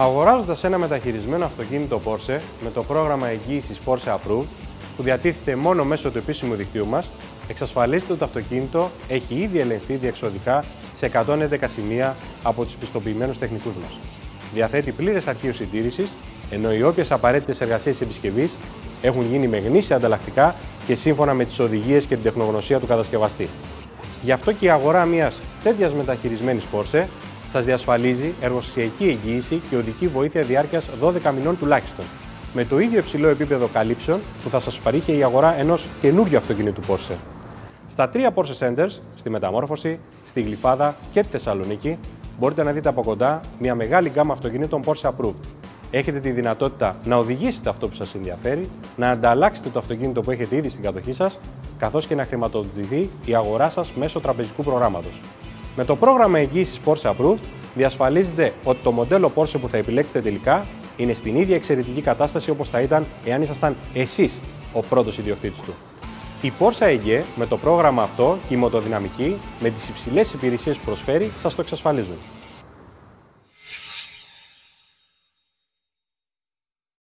Αγοράζοντας ένα μεταχειρισμένο αυτοκίνητο Porsche με το πρόγραμμα εγγύησης Porsche Approved, που διατίθεται μόνο μέσω του επίσημου δικτύου μας, εξασφαλίζεται ότι το αυτοκίνητο έχει ήδη ελεγχθεί διεξοδικά σε 111 σημεία από τους πιστοποιημένους τεχνικούς μας. Διαθέτει πλήρες αρχείο συντήρησης, ενώ οι όποιες απαραίτητες εργασίες επισκευής έχουν γίνει με γνήσια ανταλλακτικά και σύμφωνα με τις οδηγίες και την τεχνογνωσία του κατασκευαστή. Γι' αυτό και η αγορά μιας τέτοιας μεταχειρισμένης Porsche σας διασφαλίζει εργοστασιακή εγγύηση και οδική βοήθεια διάρκειας 12 μηνών τουλάχιστον, με το ίδιο υψηλό επίπεδο καλύψεων που θα σας παρήχε η αγορά ενός καινούριου αυτοκινήτου Porsche. Στα τρία Porsche Centers, στη Μεταμόρφωση, στη Γλυφάδα και τη Θεσσαλονίκη, μπορείτε να δείτε από κοντά μια μεγάλη γκάμα αυτοκινήτων Porsche Approved. Έχετε τη δυνατότητα να οδηγήσετε αυτό που σας ενδιαφέρει, να ανταλλάξετε το αυτοκίνητο που έχετε ήδη στην κατοχή σας, καθώς και να χρηματοδοτηθεί η αγορά σας μέσω τραπεζικού προγράμματος. Με το πρόγραμμα εγγύησης Porsche Approved διασφαλίζετε ότι το μοντέλο Porsche που θα επιλέξετε τελικά είναι στην ίδια εξαιρετική κατάσταση όπως θα ήταν εάν ήσασταν εσείς ο πρώτος ιδιοκτήτης του. Η Porsche AG με το πρόγραμμα αυτό και η μοτοδυναμική με τις υψηλές υπηρεσίες που προσφέρει σας το εξασφαλίζουν.